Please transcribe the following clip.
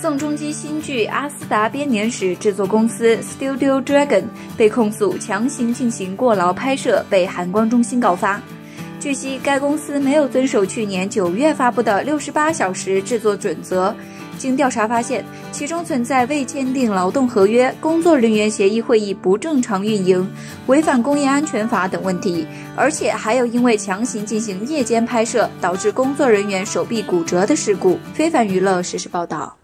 宋仲基新剧《阿斯达编年史》制作公司 Studio Dragon 被控诉强行进行过劳拍摄，被韩光中心告发。据悉，该公司没有遵守去年九月发布的六十八小时制作准则。经调查发现，其中存在未签订劳动合约、工作人员协议会议不正常运营、违反工业安全法等问题，而且还有因为强行进行夜间拍摄导致工作人员手臂骨折的事故。非凡娱乐实时报道。